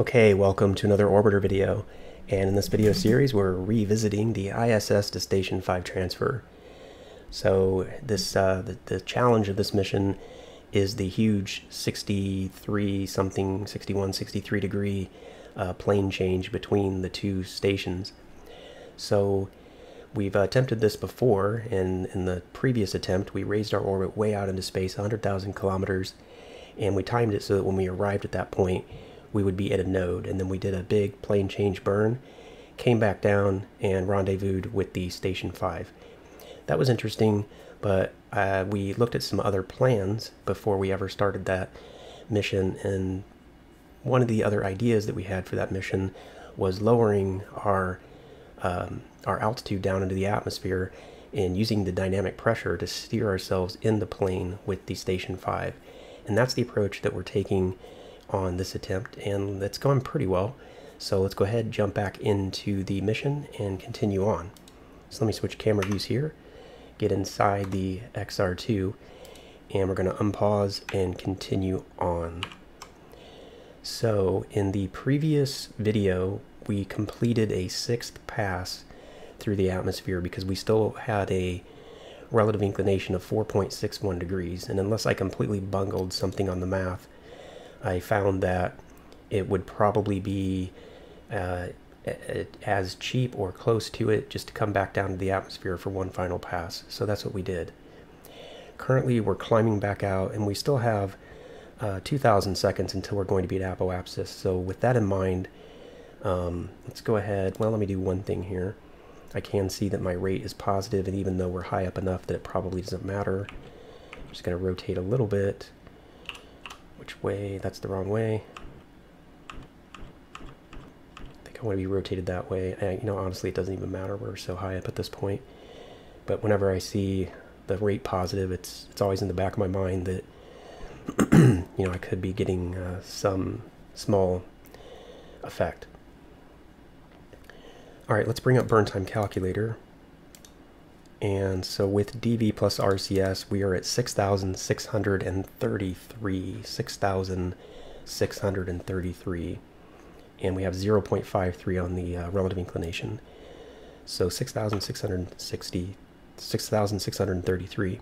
Okay, welcome to another Orbiter video. And in this video series, we're revisiting the ISS to Station 5 transfer. So this uh, the, the challenge of this mission is the huge 63 something, 61, 63 degree uh, plane change between the two stations. So we've attempted this before, and in the previous attempt, we raised our orbit way out into space, 100,000 kilometers, and we timed it so that when we arrived at that point, we would be at a node. And then we did a big plane change burn, came back down, and rendezvoused with the Station 5. That was interesting, but uh, we looked at some other plans before we ever started that mission. And one of the other ideas that we had for that mission was lowering our um, our altitude down into the atmosphere and using the dynamic pressure to steer ourselves in the plane with the Station 5. And that's the approach that we're taking on this attempt, and it's going pretty well. So let's go ahead, jump back into the mission, and continue on. So let me switch camera views here, get inside the XR2, and we're going to unpause and continue on. So in the previous video, we completed a sixth pass through the atmosphere because we still had a relative inclination of 4.61 degrees. And unless I completely bungled something on the math, I found that it would probably be uh, as cheap or close to it just to come back down to the atmosphere for one final pass. So that's what we did. Currently, we're climbing back out, and we still have uh, 2,000 seconds until we're going to be at Apoapsis. So with that in mind, um, let's go ahead. Well, let me do one thing here. I can see that my rate is positive, and even though we're high up enough that it probably doesn't matter, I'm just going to rotate a little bit. Which way? That's the wrong way. I think I want to be rotated that way. I, you know, honestly, it doesn't even matter. We're so high up at this point. But whenever I see the rate positive, it's it's always in the back of my mind that you know I could be getting uh, some small effect. All right, let's bring up burn time calculator. And so with DV plus RCS, we are at 6,633. 6,633. And we have 0.53 on the uh, relative inclination. So 6,660, 6,633.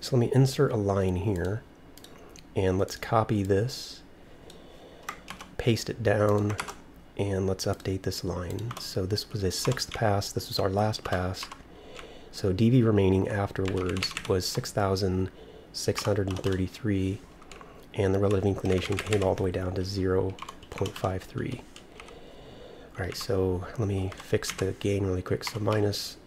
So let me insert a line here. And let's copy this, paste it down, and let's update this line. So this was a sixth pass. This was our last pass. So DV remaining afterwards was 6,633 and the relative inclination came all the way down to 0.53. Alright, so let me fix the gain really quick. So minus,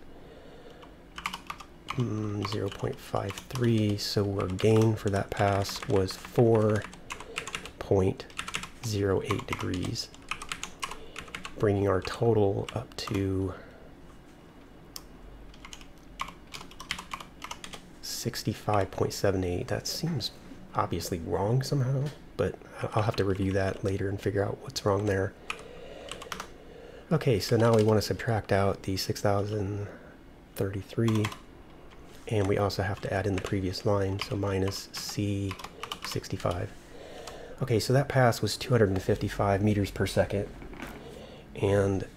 mm, 0.53, so our gain for that pass was 4.08 degrees, bringing our total up to 65.78. That seems obviously wrong somehow, but I'll have to review that later and figure out what's wrong there. Okay, so now we want to subtract out the 6,033, and we also have to add in the previous line, so minus C65. Okay, so that pass was 255 meters per second, and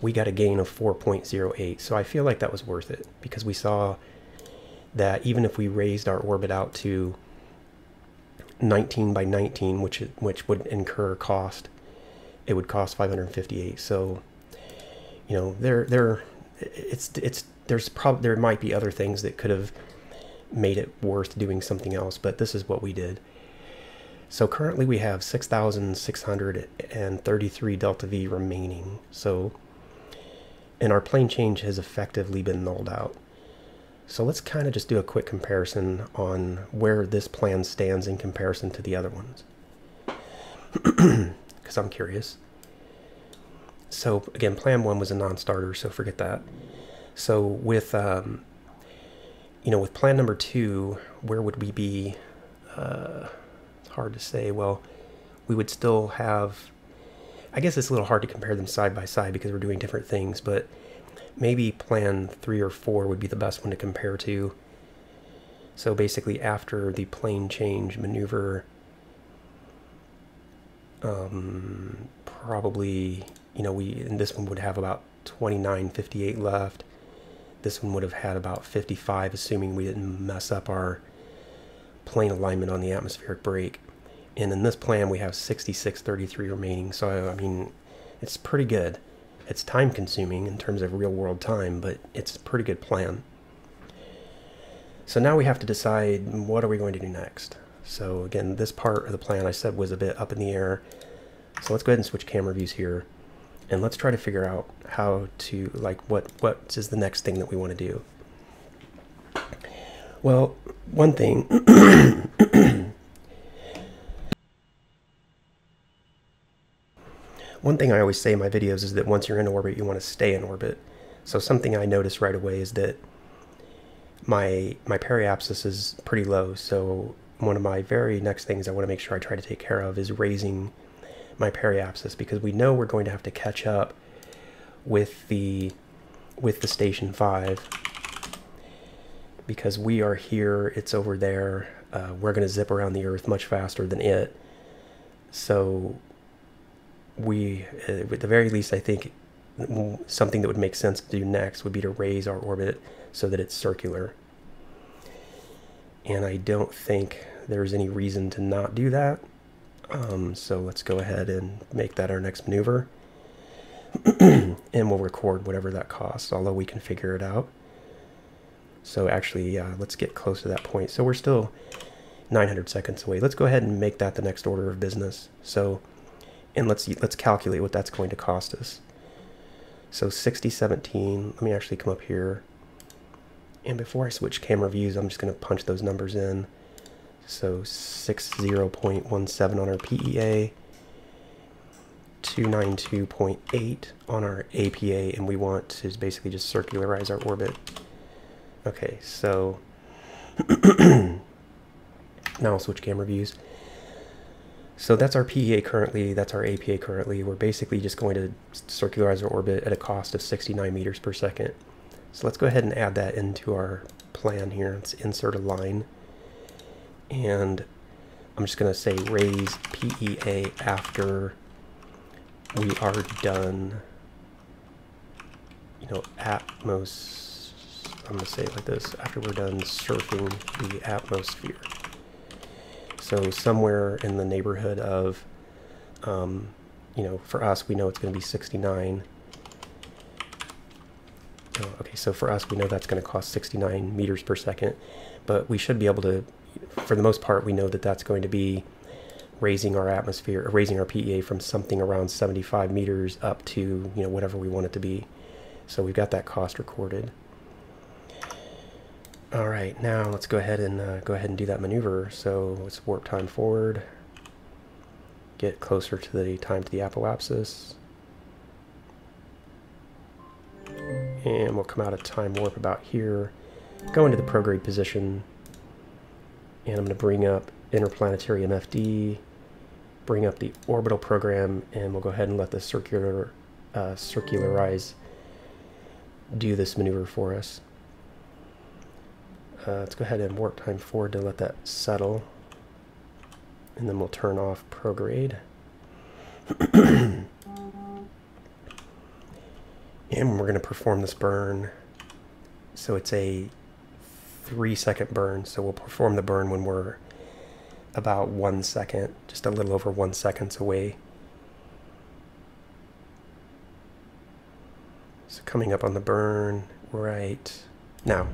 we got a gain of 4.08, so I feel like that was worth it, because we saw that even if we raised our orbit out to 19 by 19, which which would incur cost, it would cost 558. So, you know, there there it's it's there's prob there might be other things that could have made it worth doing something else, but this is what we did. So currently we have 6,633 delta V remaining. So, and our plane change has effectively been nulled out. So let's kind of just do a quick comparison on where this plan stands in comparison to the other ones. Because I'm curious. So again, plan one was a non-starter, so forget that. So with, um, you know, with plan number two, where would we be? Uh, it's hard to say. Well, we would still have, I guess it's a little hard to compare them side by side because we're doing different things, but maybe plan three or four would be the best one to compare to. So basically after the plane change maneuver, um, probably, you know, we and this one would have about 29.58 left. This one would have had about 55, assuming we didn't mess up our plane alignment on the atmospheric brake. And in this plan, we have 66.33 remaining. So, I mean, it's pretty good. It's time consuming in terms of real world time, but it's a pretty good plan. So now we have to decide what are we going to do next. So again, this part of the plan I said was a bit up in the air. So let's go ahead and switch camera views here. And let's try to figure out how to, like, what, what is the next thing that we want to do. Well, one thing One thing I always say in my videos is that once you're in orbit, you want to stay in orbit. So something I noticed right away is that my my periapsis is pretty low. So one of my very next things I want to make sure I try to take care of is raising my periapsis because we know we're going to have to catch up with the with the station 5 because we are here it's over there uh, we're going to zip around the earth much faster than it so we, uh, at the very least, I think something that would make sense to do next would be to raise our orbit so that it's circular. And I don't think there's any reason to not do that. Um, so let's go ahead and make that our next maneuver. and we'll record whatever that costs, although we can figure it out. So actually, yeah, let's get close to that point. So we're still 900 seconds away. Let's go ahead and make that the next order of business. So and let's let's calculate what that's going to cost us. So 6017, let me actually come up here. And before I switch camera views, I'm just going to punch those numbers in. So 60.17 on our PEA, 292.8 on our APA, and we want to basically just circularize our orbit. Okay, so now I'll switch camera views. So that's our PEA currently, that's our APA currently. We're basically just going to circularize our orbit at a cost of 69 meters per second. So let's go ahead and add that into our plan here. Let's insert a line. And I'm just going to say raise PEA after we are done, you know, Atmos, I'm going to say it like this, after we're done surfing the atmosphere. So somewhere in the neighborhood of, um, you know, for us, we know it's going to be 69. Oh, okay, so for us, we know that's going to cost 69 meters per second, but we should be able to, for the most part, we know that that's going to be raising our atmosphere, raising our PEA from something around 75 meters up to, you know, whatever we want it to be. So we've got that cost recorded. All right, now let's go ahead and uh, go ahead and do that maneuver. So let's warp time forward, get closer to the time to the apoapsis, and we'll come out of time warp about here, go into the prograde position, and I'm going to bring up interplanetary MFD, bring up the orbital program, and we'll go ahead and let the circular uh, circularize do this maneuver for us. Uh, let's go ahead and warp time forward to let that settle. And then we'll turn off prograde. and we're going to perform this burn. So it's a three second burn. So we'll perform the burn when we're about one second, just a little over one seconds away. So coming up on the burn right now.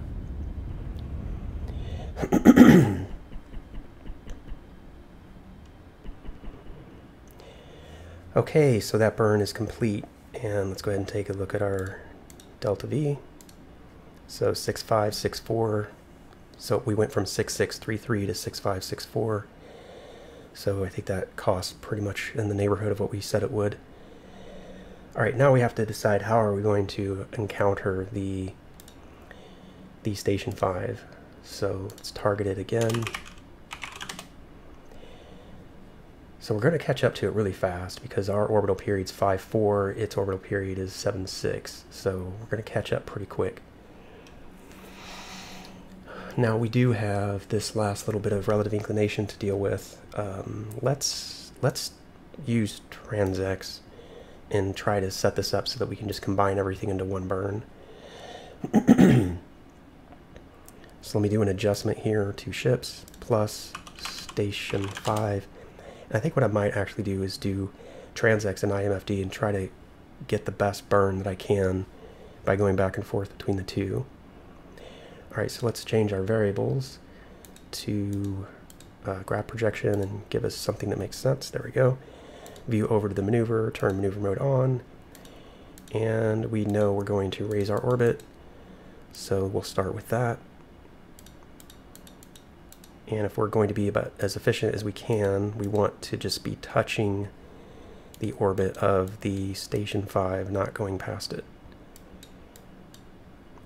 okay, so that burn is complete. And let's go ahead and take a look at our delta V. So 6564. So we went from 6633 to 6564. So I think that cost pretty much in the neighborhood of what we said it would. All right, now we have to decide how are we going to encounter the the station 5. So let's target it again. So we're going to catch up to it really fast because our orbital period is 5-4, its orbital period is 7-6. So we're going to catch up pretty quick. Now we do have this last little bit of relative inclination to deal with. Um, let's let's use TransX and try to set this up so that we can just combine everything into one burn. so let me do an adjustment here to ships plus station 5. And I think what I might actually do is do TransX and IMFD and try to get the best burn that I can by going back and forth between the two. Alright, so let's change our variables to uh, graph projection and give us something that makes sense. There we go. View over to the maneuver, turn maneuver mode on, and we know we're going to raise our orbit, so we'll start with that. And if we're going to be about as efficient as we can, we want to just be touching the orbit of the Station 5, not going past it.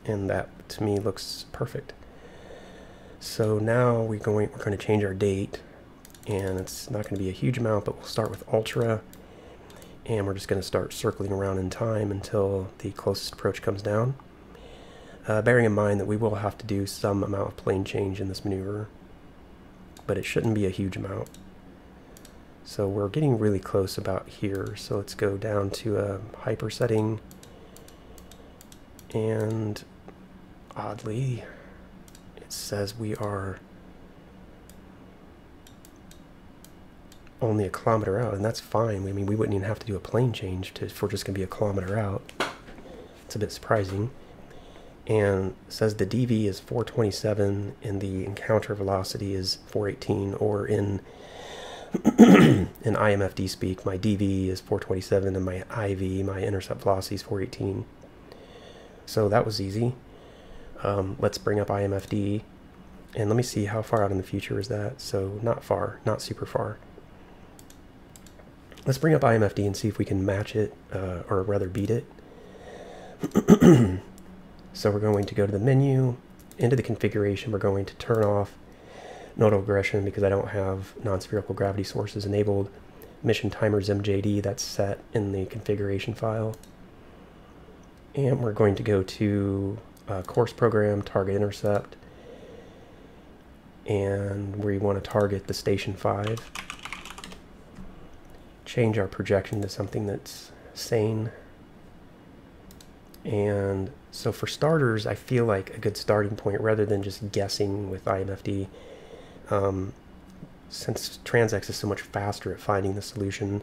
And that, to me, looks perfect. So now we're going, we're going to change our date, and it's not going to be a huge amount, but we'll start with Ultra, and we're just going to start circling around in time until the closest approach comes down. Uh, bearing in mind that we will have to do some amount of plane change in this maneuver, but it shouldn't be a huge amount. So we're getting really close about here. So let's go down to a hyper setting. And oddly, it says we are only a kilometer out, and that's fine. I mean, we wouldn't even have to do a plane change to, if we're just going to be a kilometer out. It's a bit surprising. And says the DV is 427 and the encounter velocity is 418, or in in IMFD speak, my DV is 427 and my IV, my intercept velocity is 418. So that was easy. Um, let's bring up IMFD and let me see how far out in the future is that. So not far, not super far. Let's bring up IMFD and see if we can match it, uh, or rather beat it. so we're going to go to the menu, into the configuration, we're going to turn off nodal regression because I don't have non-spherical gravity sources enabled. Mission timers MJD, that's set in the configuration file. And we're going to go to uh, course program, target intercept, and we want to target the station 5. Change our projection to something that's sane. And so for starters, I feel like a good starting point rather than just guessing with IMFD um, since TransX is so much faster at finding the solution,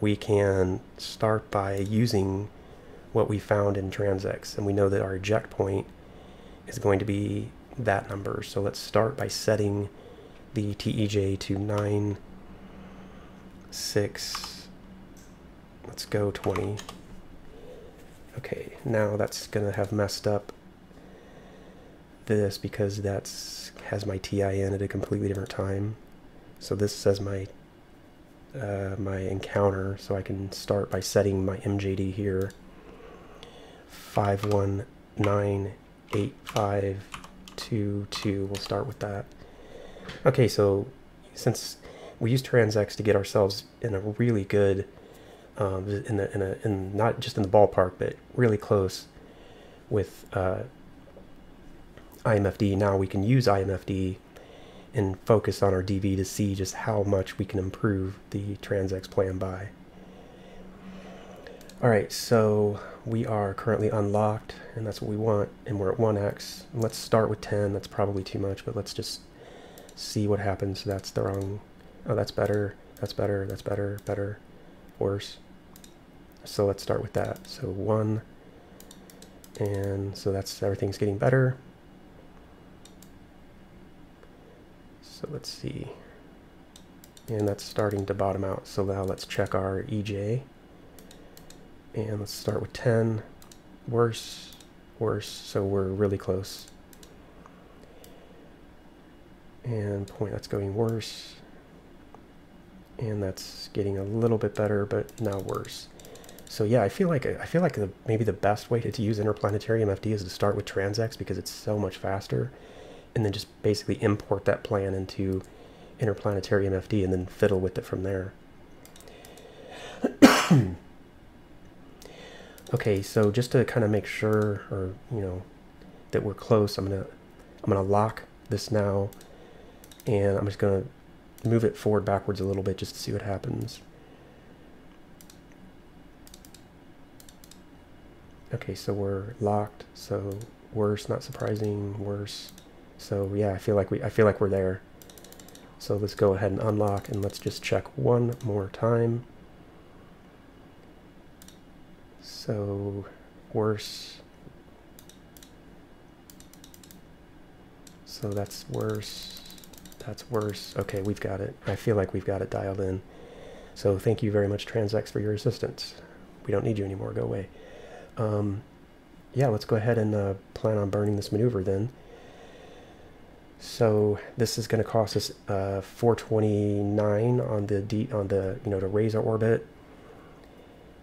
we can start by using what we found in TransX. And we know that our eject point is going to be that number. So let's start by setting the TEJ to 9, 6, let's go 20. Okay, now that's going to have messed up this because that's has my TIN at a completely different time. So this says my uh, my encounter, so I can start by setting my MJD here. 5198522. We'll start with that. Okay, so since we use TransX to get ourselves in a really good, um, in, the, in, a, in not just in the ballpark, but really close with uh, IMFD. Now we can use IMFD and focus on our DV to see just how much we can improve the TransX plan by. Alright, so we are currently unlocked, and that's what we want, and we're at 1x. Let's start with 10, that's probably too much, but let's just see what happens. That's the wrong, oh that's better, that's better, that's better, better, worse. So let's start with that. So 1, and so that's, everything's getting better. So let's see. And that's starting to bottom out. So now let's check our EJ. And let's start with 10. Worse, worse. So we're really close. And point that's going worse. And that's getting a little bit better, but now worse. So yeah, I feel like I feel like the, maybe the best way to, to use interplanetary MFD is to start with TransX because it's so much faster and then just basically import that plan into interplanetary MFD and then fiddle with it from there. okay, so just to kind of make sure, or you know, that we're close, I'm gonna I'm gonna lock this now, and I'm just gonna move it forward backwards a little bit just to see what happens. Okay, so we're locked. So worse, not surprising, worse. So yeah, I feel like we I feel like we're there. So let's go ahead and unlock and let's just check one more time. So worse. So that's worse. That's worse. Okay, we've got it. I feel like we've got it dialed in. So thank you very much, TransX, for your assistance. We don't need you anymore. Go away. Um, yeah, let's go ahead and uh, plan on burning this maneuver then. So this is going to cost us uh, 429 on the D, on the you know to raise our orbit,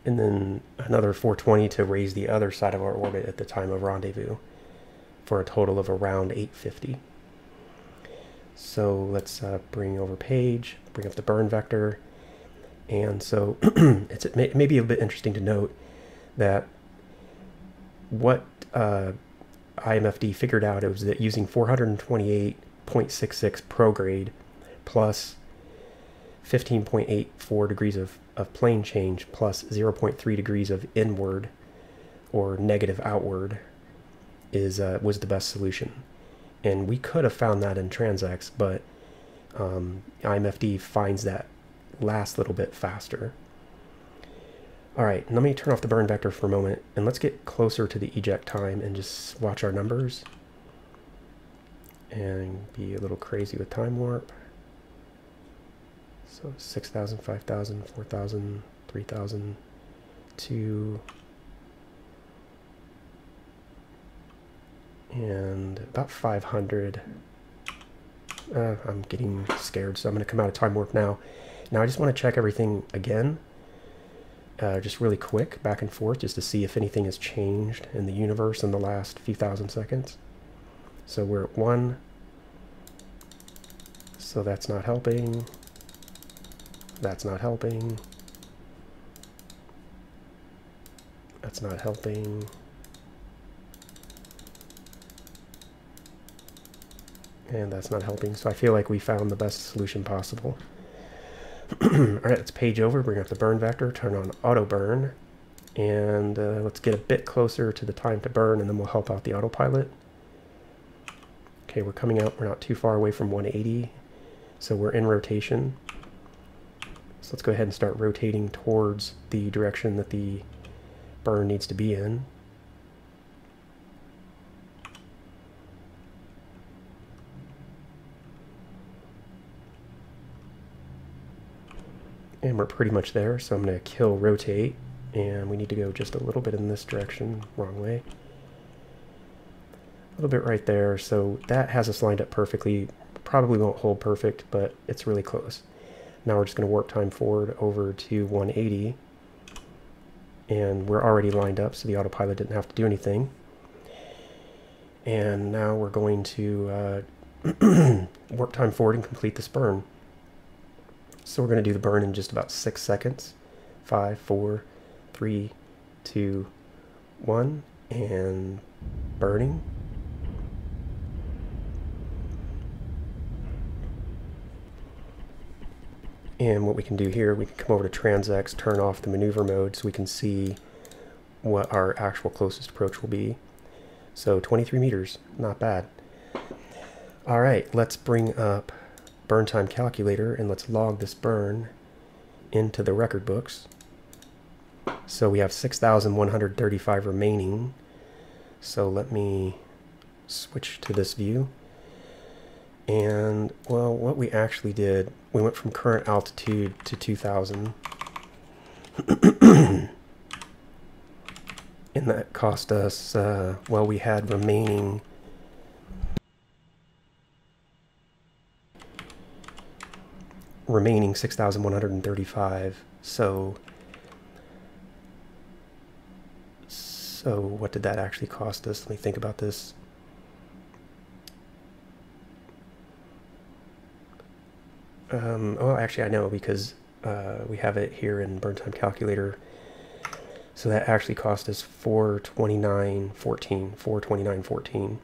and then another 420 to raise the other side of our orbit at the time of rendezvous, for a total of around 850. So let's uh, bring over page, bring up the burn vector, and so it's it may, it may be a bit interesting to note that what uh, IMFD figured out it was that using 428.66 prograde plus 15.84 degrees of, of plane change plus 0.3 degrees of inward or negative outward is uh, was the best solution. And we could have found that in TransX, but um, IMFD finds that last little bit faster. All right, let me turn off the burn vector for a moment and let's get closer to the eject time and just watch our numbers and be a little crazy with time warp. So 6,000, 5,000, 4,000, 3,000, 2, and about 500. Uh, I'm getting scared, so I'm going to come out of time warp now. Now I just want to check everything again uh, just really quick back and forth just to see if anything has changed in the universe in the last few thousand seconds. So we're at one. So that's not helping. That's not helping. That's not helping. And that's not helping. So I feel like we found the best solution possible. All right, let's page over, bring up the burn vector, turn on auto burn, and uh, let's get a bit closer to the time to burn, and then we'll help out the autopilot. Okay, we're coming out, we're not too far away from 180, so we're in rotation. So let's go ahead and start rotating towards the direction that the burn needs to be in. And we're pretty much there so I'm going to kill rotate. And we need to go just a little bit in this direction wrong way. A little bit right there so that has us lined up perfectly. Probably won't hold perfect but it's really close. Now we're just going to warp time forward over to 180 and we're already lined up so the autopilot didn't have to do anything. And now we're going to uh, warp time forward and complete this burn so we're going to do the burn in just about six seconds. Five, four, three, two, one, and burning. And what we can do here, we can come over to TransX, turn off the maneuver mode so we can see what our actual closest approach will be. So 23 meters, not bad. All right, let's bring up burn time calculator and let's log this burn into the record books. So we have 6,135 remaining. So let me switch to this view. And well, what we actually did, we went from current altitude to 2,000. and that cost us, uh, well, we had remaining remaining 6,135. So, so what did that actually cost us? Let me think about this. Um, oh, actually, I know because uh, we have it here in burn time calculator. So that actually cost us 429.14, 429.14.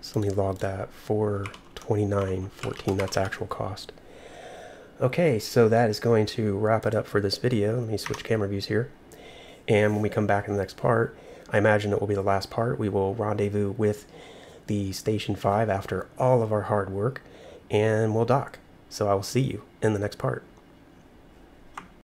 So let me log that, 4 29.14. That's actual cost. Okay, so that is going to wrap it up for this video. Let me switch camera views here. And when we come back in the next part, I imagine it will be the last part. We will rendezvous with the Station 5 after all of our hard work, and we'll dock. So I will see you in the next part.